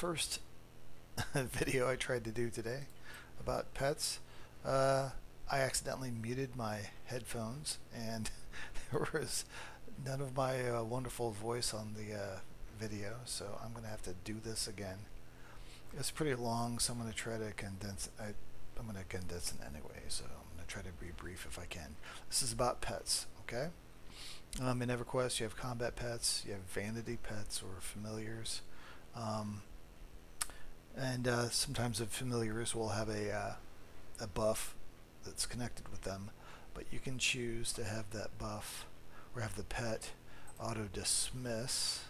first video I tried to do today about pets, uh, I accidentally muted my headphones and there was none of my uh, wonderful voice on the uh, video, so I'm going to have to do this again. It's pretty long, so I'm going to try to condense I, I'm going to condense it anyway, so I'm going to try to be brief if I can. This is about pets, okay? Um, in EverQuest, you have combat pets, you have vanity pets or familiars. Um, and uh, sometimes the familiars will have a, uh, a buff that's connected with them, but you can choose to have that buff or have the pet auto dismiss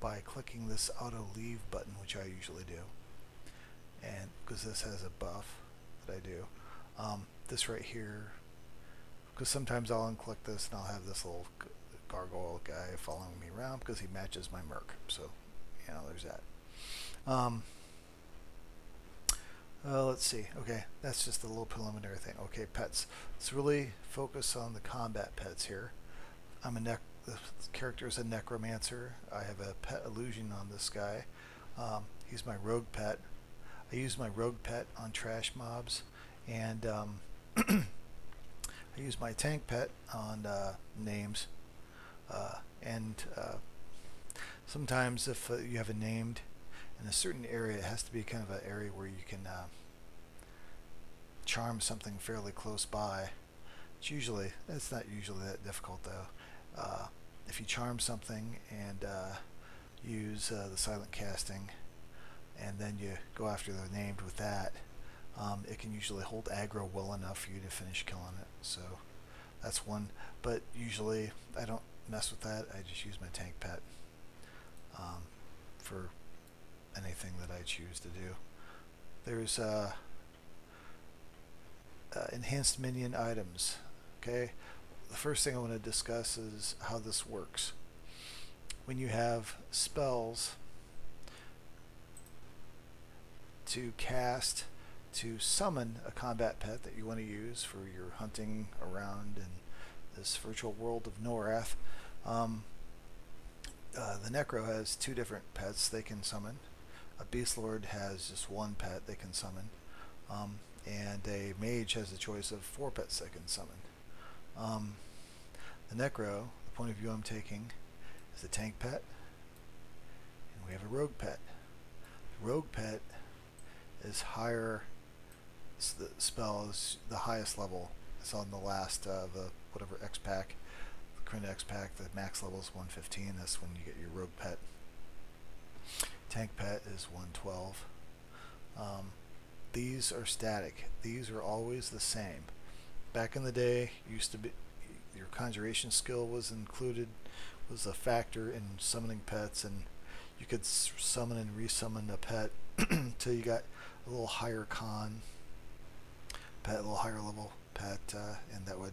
by clicking this auto leave button, which I usually do. And because this has a buff that I do, um, this right here, because sometimes I'll unclick this and I'll have this little gargoyle guy following me around because he matches my merc. So, you know, there's that. Um, uh, let's see. Okay, that's just a little preliminary thing. Okay, pets. Let's really focus on the combat pets here. I'm a. The character is a necromancer. I have a pet illusion on this guy. Um, he's my rogue pet. I use my rogue pet on trash mobs, and um, I use my tank pet on uh, names. Uh, and uh, sometimes if uh, you have a named in a certain area, it has to be kind of an area where you can uh, charm something fairly close by. It's usually, it's not usually that difficult though. Uh, if you charm something and uh, use uh, the silent casting, and then you go after the named with that, um, it can usually hold aggro well enough for you to finish killing it. So that's one. But usually I don't mess with that. I just use my tank pet um, for anything that I choose to do. There's uh, uh, enhanced minion items. Okay, the first thing I want to discuss is how this works. When you have spells to cast to summon a combat pet that you want to use for your hunting around in this virtual world of Norrath, um, uh, the Necro has two different pets they can summon. A Beast Lord has just one pet they can summon, um, and a Mage has a choice of four pets they can summon. Um, the Necro, the point of view I'm taking, is a tank pet, and we have a rogue pet. The rogue pet is higher, the spell is the highest level. It's on the last, uh, the whatever X pack, the current X pack, the max level is 115. That's when you get your rogue pet. Tank Pet is 112. Um, these are static. These are always the same. Back in the day, used to be your conjuration skill was included, was a factor in summoning pets, and you could summon and resummon a pet until you got a little higher con pet, a little higher level pet, uh, and that would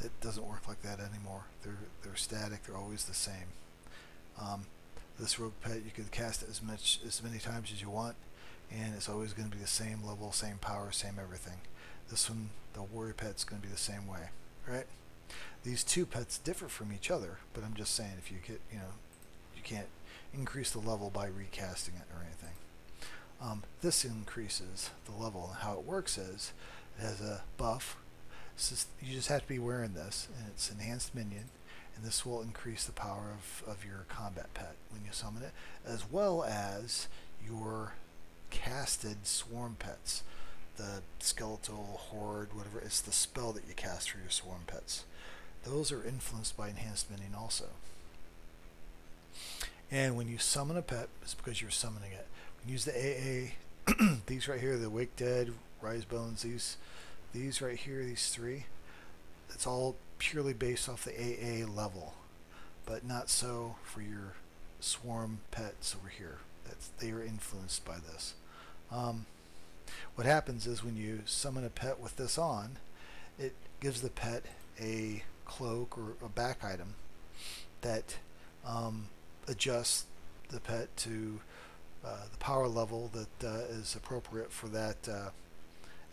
that doesn't work like that anymore. They're they're static. They're always the same. Um, this rogue pet you could cast it as much as many times as you want and it's always going to be the same level same power same everything. This one the warrior pet's going to be the same way right these two pets differ from each other but I'm just saying if you get you know you can't increase the level by recasting it or anything. Um, this increases the level. And how it works is it has a buff. You just have to be wearing this and it's enhanced minion and this will increase the power of, of your combat pet when you summon it, as well as your casted swarm pets. The skeletal horde, whatever, it's the spell that you cast for your swarm pets. Those are influenced by enhanced minion also. And when you summon a pet, it's because you're summoning it. When you use the AA, these right here, the Wake Dead, Rise Bones, these, these right here, these three, it's all purely based off the AA level, but not so for your swarm pets over here. That's, they are influenced by this. Um, what happens is when you summon a pet with this on, it gives the pet a cloak or a back item that um, adjusts the pet to uh, the power level that uh, is appropriate for that uh,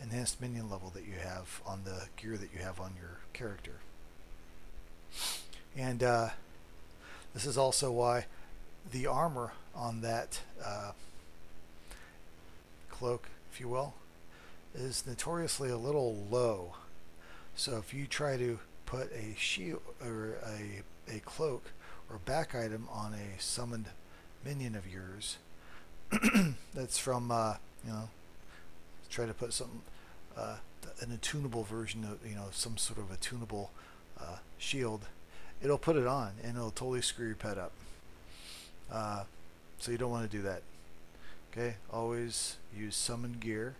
enhanced minion level that you have on the gear that you have on your character. And uh, this is also why the armor on that uh, cloak, if you will, is notoriously a little low. So if you try to put a shield or a, a cloak or back item on a summoned minion of yours that's from, uh, you know, try to put some, uh, an attunable version of, you know, some sort of attunable uh, shield, it'll put it on and it'll totally screw your pet up. Uh, so you don't want to do that. Okay, always use summon gear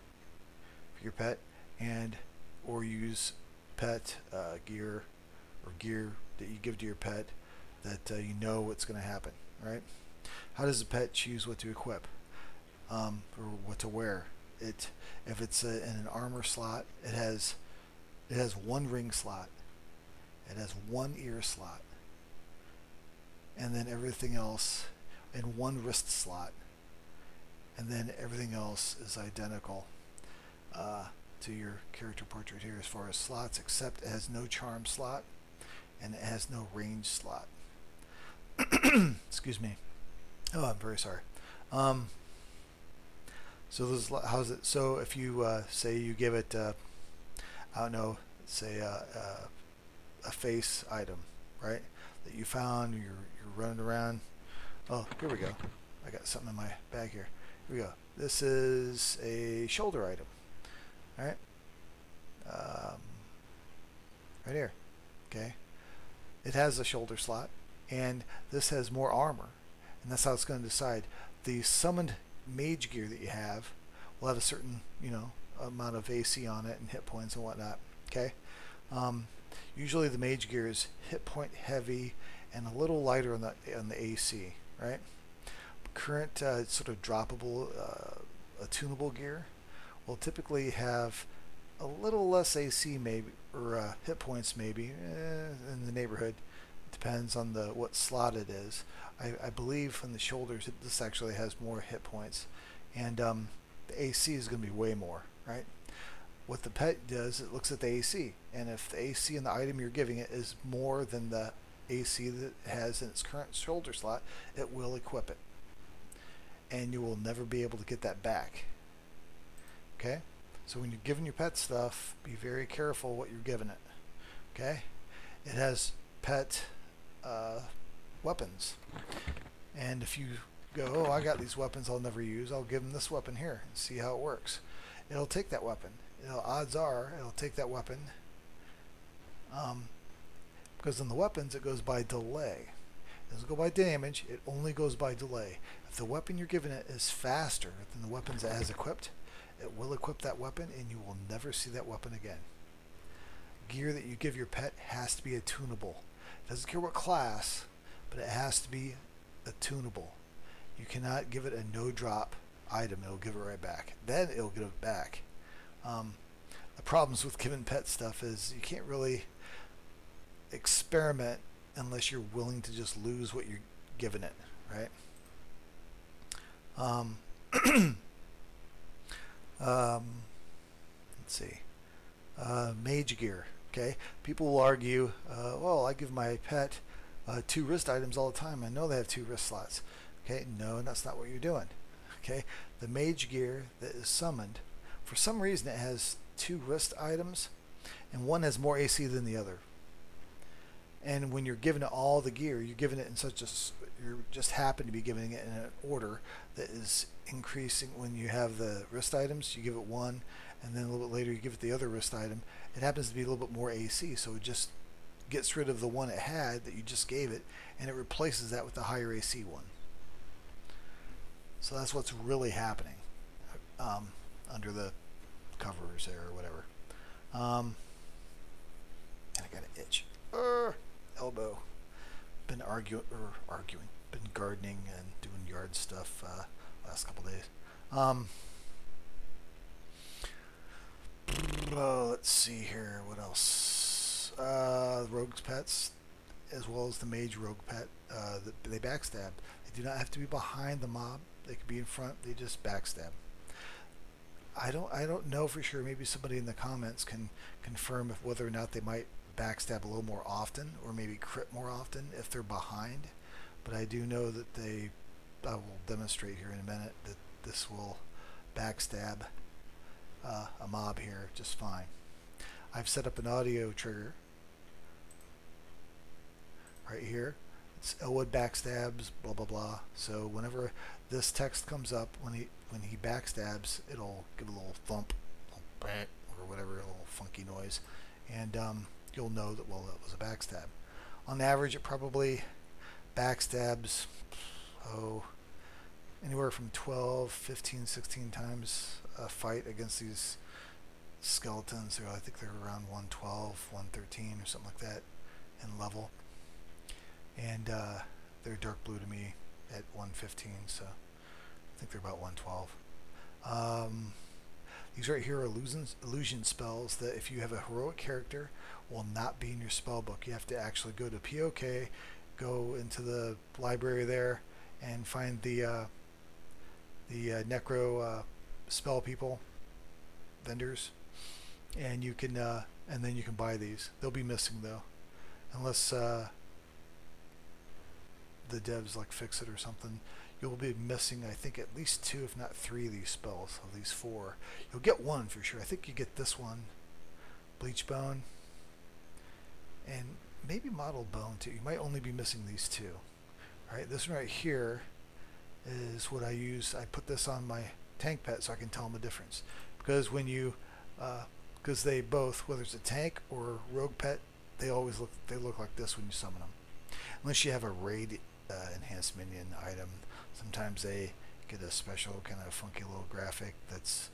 for your pet and or use pet uh, gear or gear that you give to your pet that uh, you know what's going to happen, right? How does the pet choose what to equip um, or what to wear? It if it's a, in an armor slot, it has it has one ring slot, it has one ear slot, and then everything else in one wrist slot, and then everything else is identical uh, to your character portrait here as far as slots, except it has no charm slot and it has no range slot. Excuse me. Oh, I'm very sorry. Um, so how's it? So if you uh, say you give it, uh, I don't know, say uh, uh, a face item, right? That you found, you're you're running around. Oh, here we go. I got something in my bag here. Here we go. This is a shoulder item. All right. Um, right here. Okay. It has a shoulder slot, and this has more armor, and that's how it's going to decide. The summoned mage gear that you have will have a certain, you know, amount of AC on it and hit points and whatnot. Okay. Um, usually the mage gear is hit point heavy and a little lighter on the on the AC, right? Current uh, sort of droppable, uh, attunable gear will typically have a little less AC maybe or uh, hit points maybe eh, in the neighborhood. Depends on the what slot it is. I, I believe on the shoulders it, this actually has more hit points, and um, the AC is going to be way more, right? What the pet does, it looks at the AC, and if the AC in the item you're giving it is more than the AC that it has in its current shoulder slot, it will equip it, and you will never be able to get that back. Okay. So when you're giving your pet stuff, be very careful what you're giving it. Okay? It has pet uh, weapons. And if you go, oh, I got these weapons I'll never use, I'll give them this weapon here and see how it works. It'll take that weapon. It'll, odds are it'll take that weapon um, because in the weapons it goes by delay. It doesn't go by damage, it only goes by delay. If the weapon you're giving it is faster than the weapons it has equipped, it will equip that weapon and you will never see that weapon again. Gear that you give your pet has to be attunable. Doesn't care what class, but it has to be attunable. You cannot give it a no drop item, it'll give it right back. Then it'll give it back. Um, the problems with giving pet stuff is you can't really experiment unless you're willing to just lose what you're giving it, right? Um, um, let's see, uh, mage gear. Okay, people will argue, uh, well, I give my pet uh, two wrist items all the time. I know they have two wrist slots. Okay, no, that's not what you're doing. Okay, the mage gear that is summoned, for some reason it has two wrist items, and one has more AC than the other. And when you're giving it all the gear, you're giving it in such a you just happen to be giving it in an order that is increasing when you have the wrist items you give it one and then a little bit later you give it the other wrist item it happens to be a little bit more AC so it just gets rid of the one it had that you just gave it and it replaces that with the higher AC one. So that's what's really happening um, under the covers there or whatever. Um, and I got an itch. Elbow. Been arguing or arguing been gardening and doing yard stuff uh, last couple days. Um, oh, let's see here. What else? Uh, rogue's pets, as well as the mage rogue pet. Uh, they backstab. They do not have to be behind the mob. They could be in front. They just backstab. I don't. I don't know for sure. Maybe somebody in the comments can confirm if whether or not they might backstab a little more often, or maybe crit more often if they're behind but I do know that they, I will demonstrate here in a minute that this will backstab uh, a mob here just fine. I've set up an audio trigger right here. It's Elwood backstabs, blah blah blah. So whenever this text comes up, when he when he backstabs, it'll give a little thump, or whatever, a little funky noise, and um, you'll know that well it was a backstab. On average, it probably backstabs oh anywhere from 12, 15, 16 times a fight against these skeletons. I think they're around 112, 113 or something like that in level. And uh, they're dark blue to me at 115, so I think they're about 112. Um, these right here are illusion, illusion spells that if you have a heroic character will not be in your spell book. You have to actually go to POK, go into the library there, and find the uh, the uh, Necro uh, spell people vendors, and you can uh, and then you can buy these. They'll be missing though, unless uh, the devs like fix it or something. You'll be missing, I think, at least two, if not three, of these spells At least four. You'll get one for sure. I think you get this one, Bleach Bone, and maybe Model Bone too. You might only be missing these two. All right, this one right here is what I use. I put this on my tank pet so I can tell them the difference. Because when you, because uh, they both, whether it's a tank or rogue pet, they always look they look like this when you summon them. Unless you have a raid uh, enhanced minion item, sometimes they get a special kind of funky little graphic that's,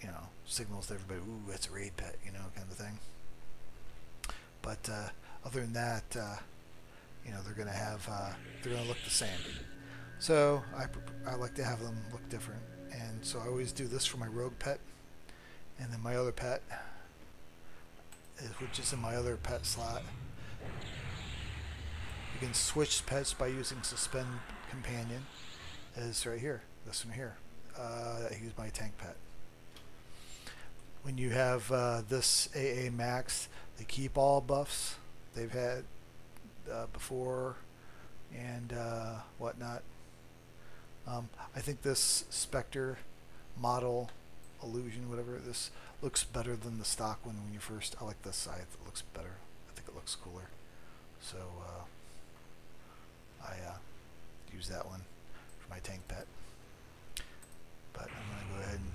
you know, signals to everybody, ooh, that's a raid pet, you know, kind of thing. But uh, other than that, uh, you know, they're going to have, uh, they're going to look the same. So I, I like to have them look different. And so I always do this for my rogue pet. And then my other pet, is, which is in my other pet slot. You can switch pets by using suspend companion. Is right here, this one here. Uh, he's my tank pet. When you have uh, this AA max, they keep all buffs they've had uh, before and uh, whatnot. Um, I think this Spectre model illusion, whatever this looks better than the stock one when you first. I like this side; it looks better. I think it looks cooler. So uh, I uh, use that one for my tank pet. But I'm gonna go ahead and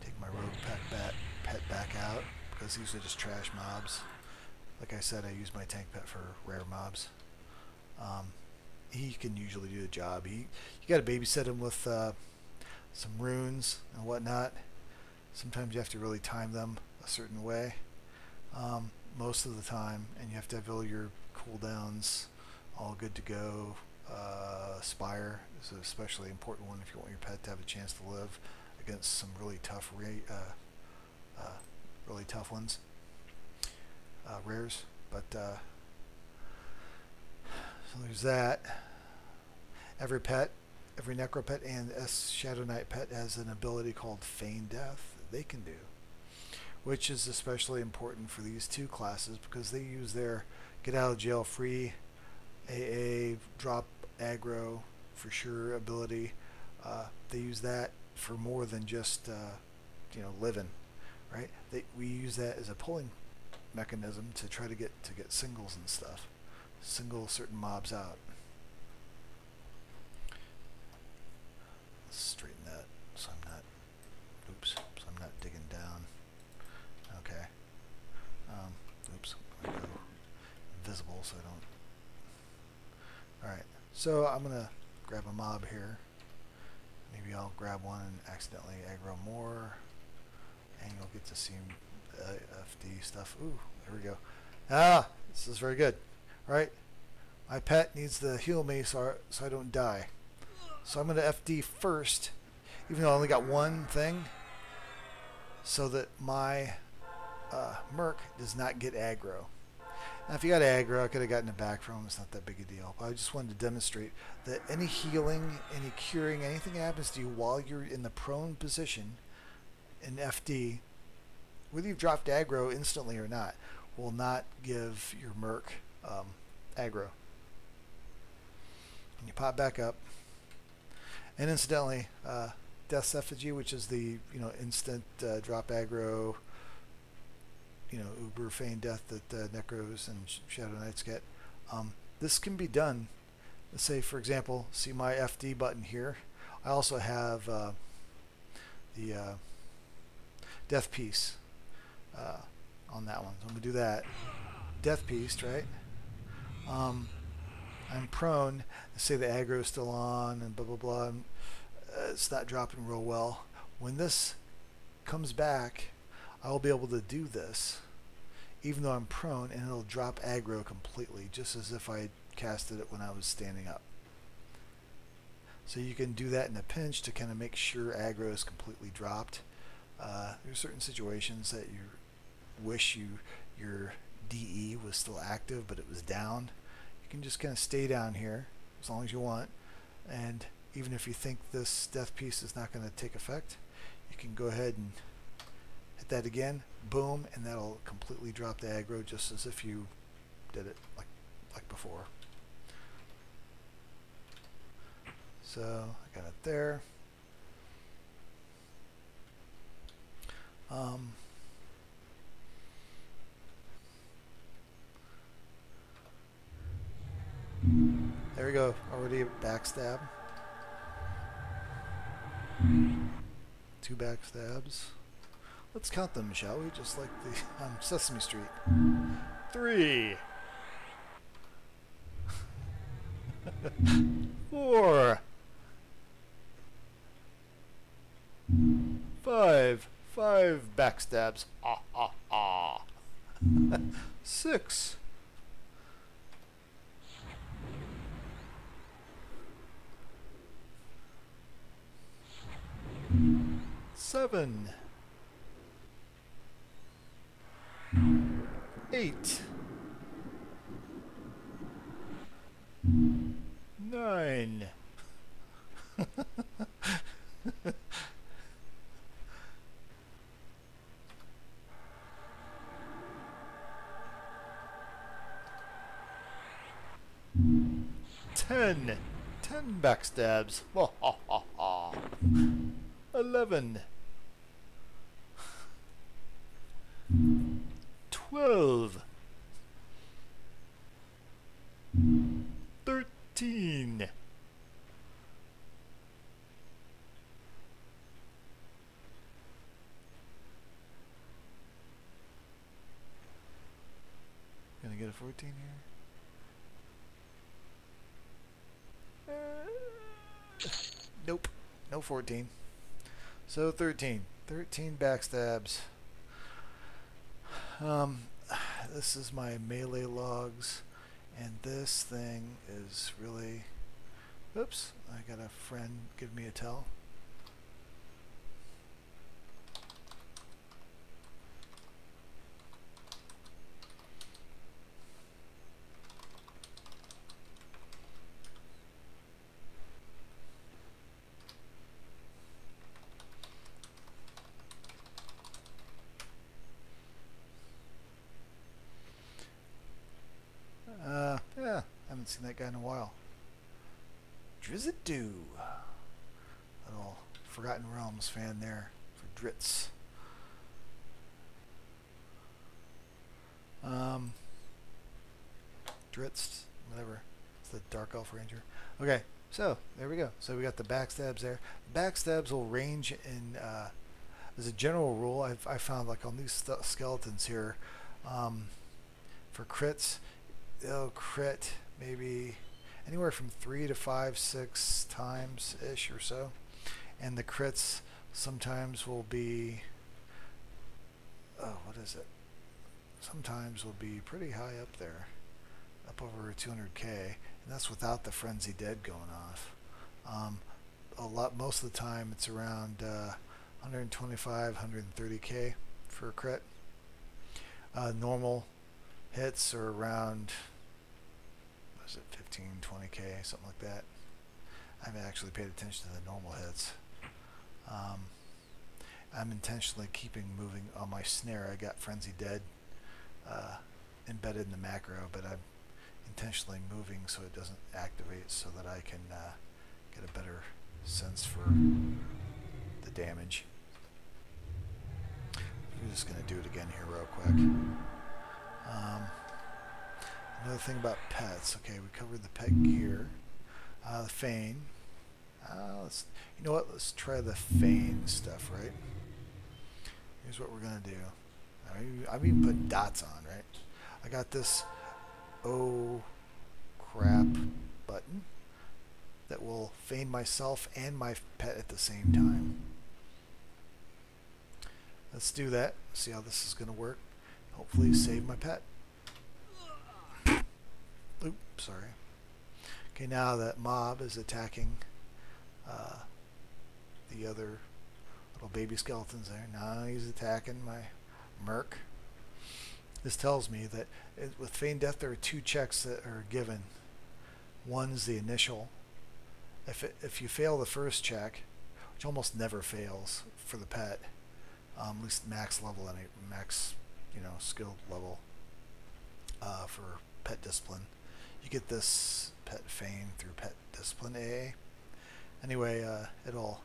take my rogue pet back, pet back out because these are just trash mobs. Like I said, I use my tank pet for rare mobs. Um, he can usually do the job. He you got to babysit him with uh, some runes and whatnot. Sometimes you have to really time them a certain way. Um, most of the time, and you have to have all your cooldowns all good to go. Uh, Spire is an especially important one if you want your pet to have a chance to live against some really tough, uh, uh, really tough ones, uh, rares. But uh, there's that. Every pet, every Necro pet and S Shadow Knight pet has an ability called Feign Death they can do, which is especially important for these two classes because they use their get out of jail free AA drop aggro for sure ability. Uh, they use that for more than just uh, you know living, right? They, we use that as a pulling mechanism to try to get to get singles and stuff single certain mobs out. Let's straighten that so I'm not, oops, so I'm not digging down. Okay. Um, oops, go invisible so I don't. Alright, so I'm going to grab a mob here. Maybe I'll grab one and accidentally aggro more. And you'll get to see uh, FD stuff. Ooh, there we go. Ah, this is very good. Right? My pet needs to heal me so I, so I don't die. So I'm going to FD first, even though I only got one thing, so that my uh, Merc does not get aggro. Now, if you got aggro, I could have gotten it back from him. It's not that big a deal. But I just wanted to demonstrate that any healing, any curing, anything that happens to you while you're in the prone position in FD, whether you've dropped aggro instantly or not, will not give your Merc um, aggro. And you pop back up. And incidentally, uh, Death's Effigy, which is the you know instant uh, drop aggro, you know uber feign death that uh, Necros and Shadow Knights get. Um, this can be done. Let's say, for example, see my FD button here. I also have uh, the uh, Death Peace uh, on that one. So I'm gonna do that. Death Peace, right? Um, I'm prone. Say the aggro is still on and blah blah blah. And, uh, it's not dropping real well. When this comes back, I will be able to do this, even though I'm prone, and it'll drop aggro completely, just as if I casted it when I was standing up. So you can do that in a pinch to kind of make sure aggro is completely dropped. Uh, there's certain situations that you wish you your DE was still active, but it was down. You can just kind of stay down here as long as you want, and even if you think this death peace is not going to take effect, you can go ahead and hit that again, boom, and that'll completely drop the aggro just as if you did it like like before. So I got it there. Um, there we go, already a backstab. Two backstabs. Let's count them, shall we? Just like the um, Sesame Street. Three. Four. Five. Five backstabs. Ah, ah, ah. Six. seven, eight, nine. Ten. Ten backstabs. 11 14 here? Uh, nope. No 14. So 13. 13 backstabs. Um, this is my melee logs, and this thing is really. Oops, I got a friend give me a tell. Uh, yeah, haven't seen that guy in a while. Drizadu. Little Forgotten Realms fan there for Dritz. Um, Dritz, whatever. It's the Dark Elf Ranger. Okay, so there we go. So we got the backstabs there. Backstabs will range in, uh, as a general rule, I've I found like on these skeletons here, um, for crits, they'll crit maybe anywhere from three to five, six times ish or so. And the crits sometimes will be, oh, what is it? Sometimes will be pretty high up there, up over 200k, and that's without the frenzy dead going off. Um, a lot, most of the time, it's around uh, 125, 130k for a crit. Uh, normal hits are around it 15 20k something like that I haven't actually paid attention to the normal hits um, I'm intentionally keeping moving on my snare I got frenzy dead uh, embedded in the macro but I'm intentionally moving so it doesn't activate so that I can uh, get a better sense for the damage. I'm just going to do it again here real quick. Um, another thing about pets. Okay, we covered the pet gear. Uh, the feign. Uh, let's, you know what? Let's try the feign stuff, right? Here's what we're going to do. I'm even putting dots on, right? I got this oh crap button that will feign myself and my pet at the same time. Let's do that. See how this is going to work. Hopefully save my pet. Oops, sorry. Okay, now that mob is attacking uh, the other little baby skeletons there. Now he's attacking my merc. This tells me that it, with Feign Death there are two checks that are given. One's the initial. If, it, if you fail the first check, which almost never fails for the pet, um, at least max level and max, you know, skill level uh, for pet discipline, you get this pet feign through pet discipline AA. Anyway, uh, it'll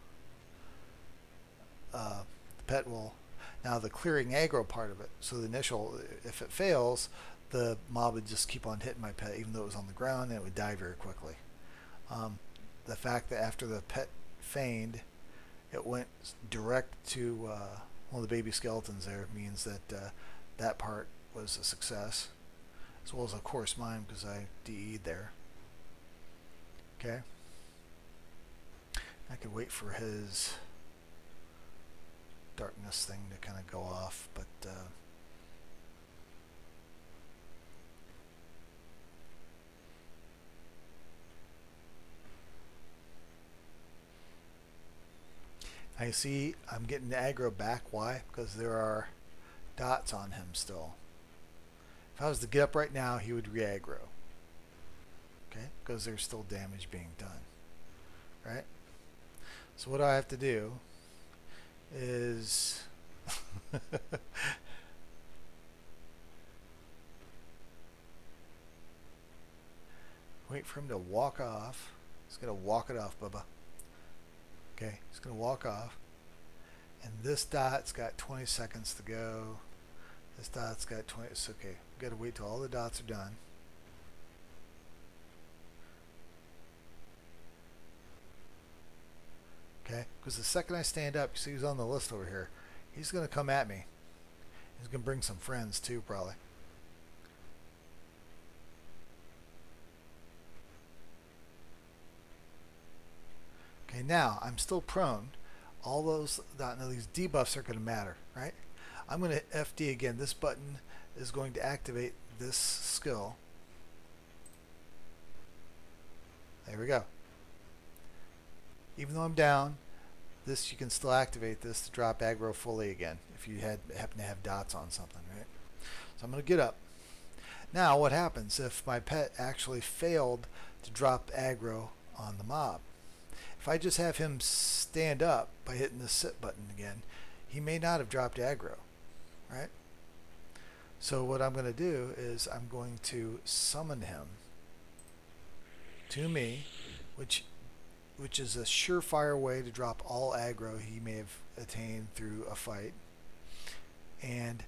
uh, the pet will now the clearing aggro part of it. So the initial, if it fails, the mob would just keep on hitting my pet even though it was on the ground and it would die very quickly. Um, the fact that after the pet feigned, it went direct to uh, one of the baby skeletons there means that uh, that part was a success as well as of course mine because I DE'd there. Okay. I could wait for his darkness thing to kind of go off, but uh, I see I'm getting the aggro back. Why? Because there are dots on him still. If I was to get up right now, he would re-aggro. Okay? Because there's still damage being done. Right? So what I have to do is wait for him to walk off. He's going to walk it off, Bubba. Okay, he's going to walk off. And this dot's got 20 seconds to go. This dot's got 20. It's okay. We've got to wait till all the dots are done. Okay, because the second I stand up, you see he's on the list over here. He's going to come at me. He's going to bring some friends too, probably. Okay, now I'm still prone. All those now these debuffs are going to matter, right? I'm going to FD again. This button is going to activate this skill. There we go even though I'm down, this you can still activate this to drop aggro fully again if you had happen to have dots on something, right? So I'm going to get up. Now what happens if my pet actually failed to drop aggro on the mob? If I just have him stand up by hitting the sit button again, he may not have dropped aggro, right? So what I'm going to do is I'm going to summon him to me, which which is a surefire way to drop all aggro he may have attained through a fight. And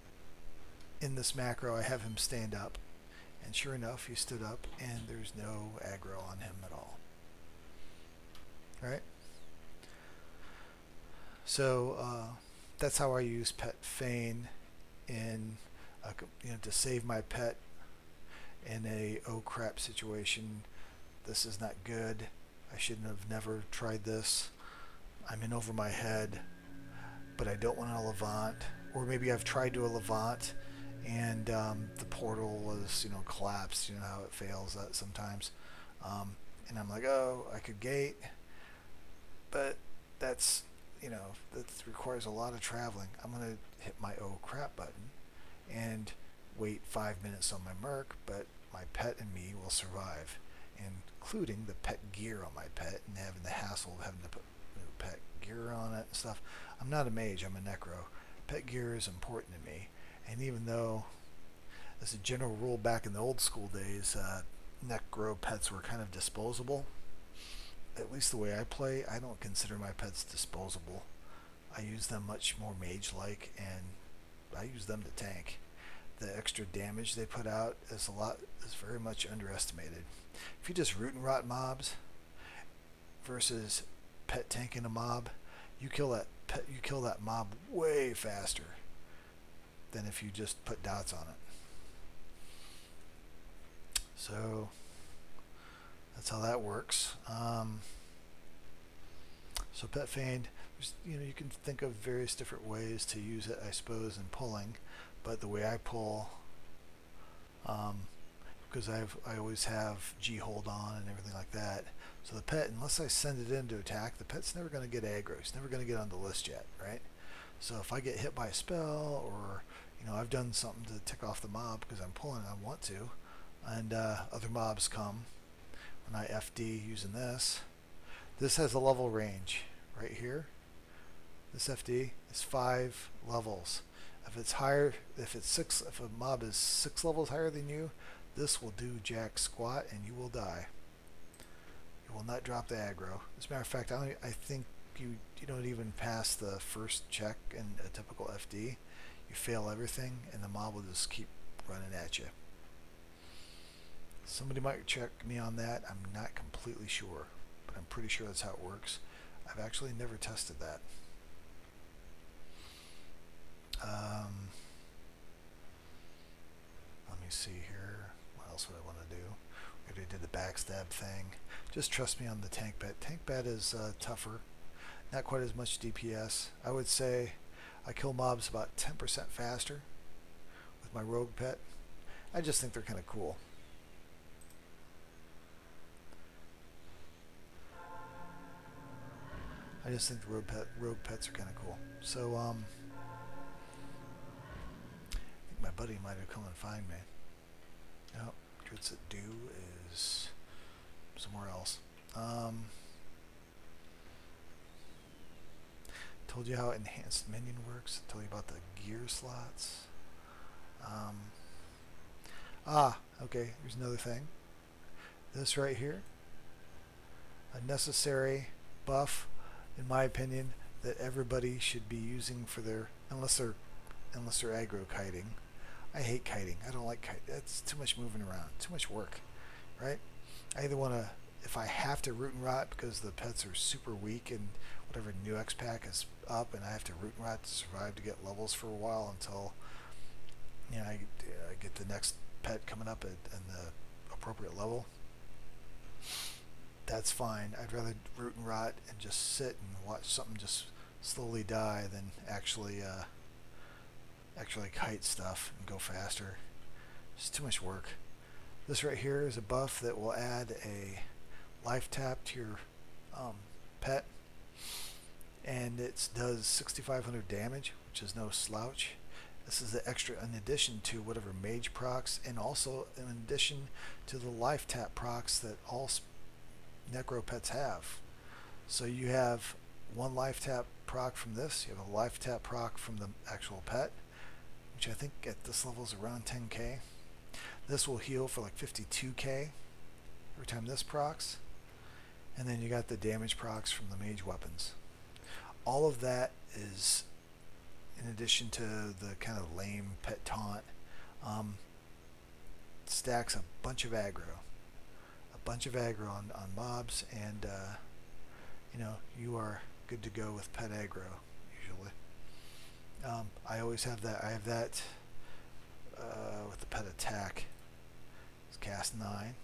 in this macro, I have him stand up. And sure enough, he stood up, and there's no aggro on him at all. Right? So uh, that's how I use Pet Feign in a, you know to save my pet in a oh crap situation. This is not good I shouldn't have never tried this. I'm in over my head, but I don't want a Levant. Or maybe I've tried to a Levant and um, the portal was, you know, collapsed. You know how it fails that sometimes. Um, and I'm like, oh, I could gate, but that's, you know, that requires a lot of traveling. I'm going to hit my oh crap button and wait five minutes on my Merc, but my pet and me will survive including the pet gear on my pet and having the hassle of having to put know, pet gear on it and stuff. I'm not a mage, I'm a necro. Pet gear is important to me. And even though, as a general rule back in the old school days, uh, Necro pets were kind of disposable. At least the way I play, I don't consider my pets disposable. I use them much more mage-like, and I use them to tank. The extra damage they put out is a lot is very much underestimated. If you just root and rot mobs versus pet tanking a mob, you kill that pet you kill that mob way faster than if you just put dots on it. So that's how that works. Um, so pet feigned, you know, you can think of various different ways to use it, I suppose, in pulling. But the way I pull, um, because I've I always have G hold on and everything like that. So the pet, unless I send it in to attack, the pet's never going to get aggro. It's never going to get on the list yet, right? So if I get hit by a spell, or you know, I've done something to tick off the mob because I'm pulling, and I want to, and uh, other mobs come when I FD using this. This has a level range right here. This FD is five levels. If it's higher, if it's six, if a mob is six levels higher than you, this will do jack squat and you will die. You will not drop the aggro. As a matter of fact, I, I think you you don't even pass the first check in a typical FD. You fail everything, and the mob will just keep running at you. Somebody might check me on that. I'm not completely sure, but I'm pretty sure that's how it works. I've actually never tested that. Um, let me see here. What else would I want to do? We did the backstab thing. Just trust me on the tank bet. Tank bet is uh, tougher. Not quite as much DPS. I would say I kill mobs about 10% faster with my rogue pet. I just think they're kind of cool. I just think the rogue, pet, rogue pets are kind of cool. So, um, my buddy might have come and find me. Nope, Dritz Do is somewhere else. Um, told you how enhanced minion works. Told you about the gear slots. Um, ah, okay, here's another thing. This right here, a necessary buff, in my opinion, that everybody should be using for their, unless they're, unless they're aggro kiting. I hate kiting. I don't like kiting. That's too much moving around. Too much work, right? I either want to, if I have to root and rot because the pets are super weak and whatever new X pack is up, and I have to root and rot to survive to get levels for a while until you know I, I get the next pet coming up at, at the appropriate level. That's fine. I'd rather root and rot and just sit and watch something just slowly die than actually. Uh, actually kite stuff and go faster. It's too much work. This right here is a buff that will add a life tap to your um, pet and it does 6500 damage which is no slouch. This is the extra in addition to whatever mage procs and also in addition to the life tap procs that all necro pets have. So you have one life tap proc from this, you have a life tap proc from the actual pet, which I think at this level is around 10k. This will heal for like 52k every time this procs. And then you got the damage procs from the mage weapons. All of that is in addition to the kind of lame pet taunt. Um, stacks a bunch of aggro. Bunch of aggro on, on mobs and uh, you know, you are good to go with pet aggro. Um, I always have that. I have that uh, with the pet attack. It's cast 9.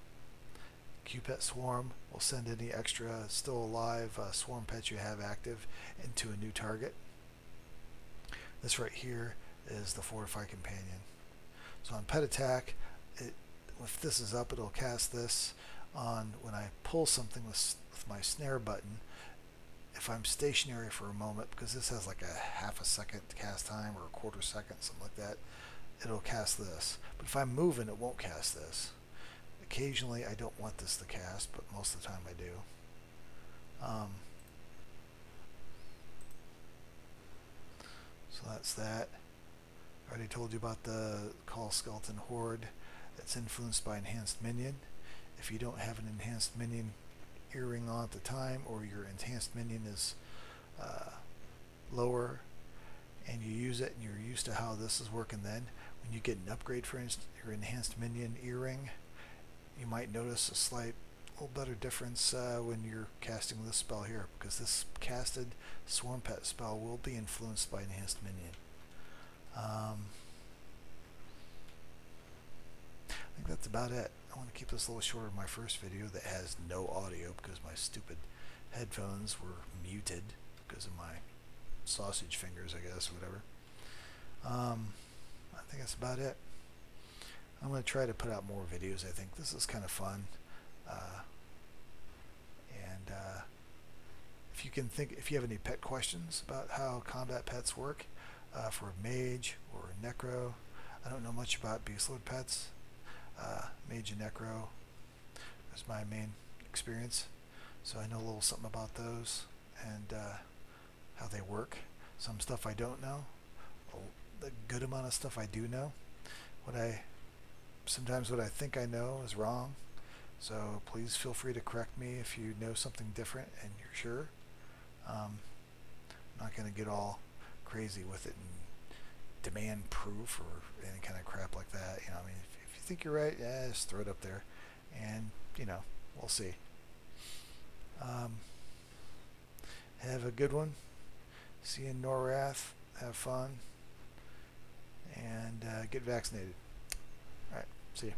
Q-Pet Swarm will send any extra still alive uh, swarm pets you have active into a new target. This right here is the Fortify Companion. So on pet attack, it, if this is up, it'll cast this on when I pull something with, with my snare button if I'm stationary for a moment, because this has like a half a second cast time or a quarter second, something like that, it'll cast this. But if I'm moving, it won't cast this. Occasionally, I don't want this to cast, but most of the time I do. Um, so that's that. I already told you about the Call Skeleton Horde. It's influenced by Enhanced Minion. If you don't have an enhanced minion earring on at the time or your enhanced minion is uh, lower and you use it and you're used to how this is working then when you get an upgrade for instance, your enhanced minion earring you might notice a slight little better difference uh, when you're casting this spell here because this casted swarm pet spell will be influenced by enhanced minion. Um, I think that's about it I want to keep this a little shorter than my first video that has no audio because my stupid headphones were muted because of my sausage fingers, I guess, whatever. Um, I think that's about it. I'm going to try to put out more videos. I think this is kind of fun. Uh, and uh, if you can think, if you have any pet questions about how combat pets work uh, for a mage or a necro, I don't know much about Beastlord pets. Uh, mage and necro is my main experience, so I know a little something about those and uh, how they work. Some stuff I don't know. The good amount of stuff I do know. What I sometimes what I think I know is wrong. So please feel free to correct me if you know something different and you're sure. Um, I'm not going to get all crazy with it and demand proof or any kind of crap like that. You know, I mean, think you're right, yeah, just throw it up there, and you know, we'll see. Um, have a good one. See you in Norrath. Have fun. And uh, get vaccinated. All right. See you.